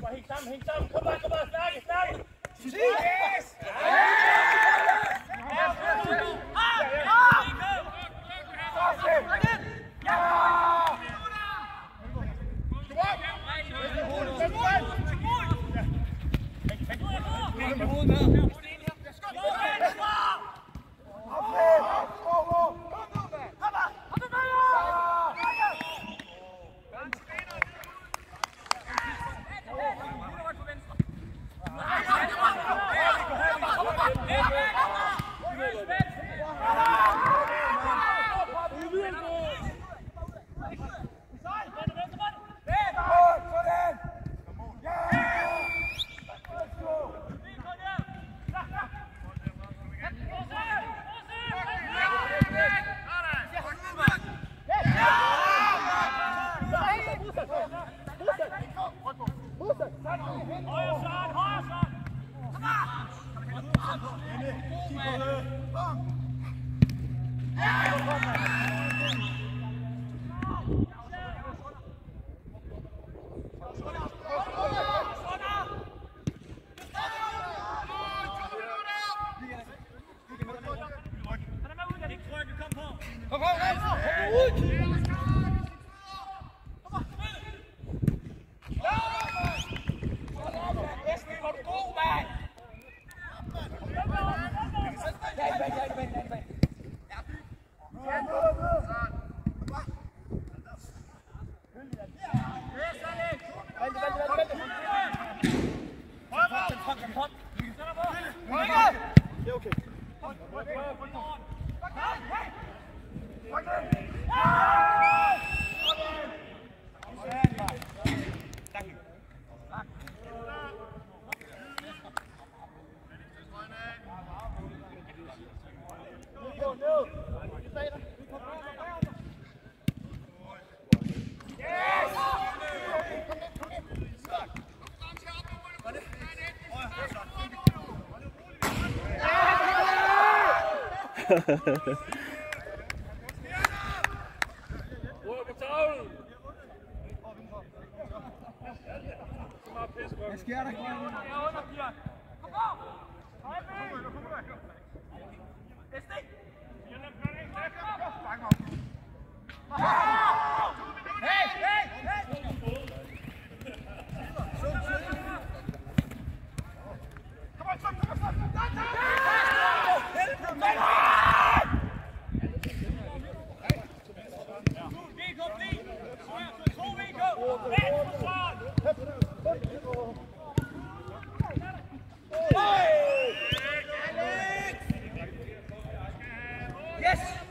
sammen, hæng sammen. Kom bare, kom bare, snakke, snakke. Yes! Oi, Rød Ha, ha, ha, ha. Es que ahora... Yes.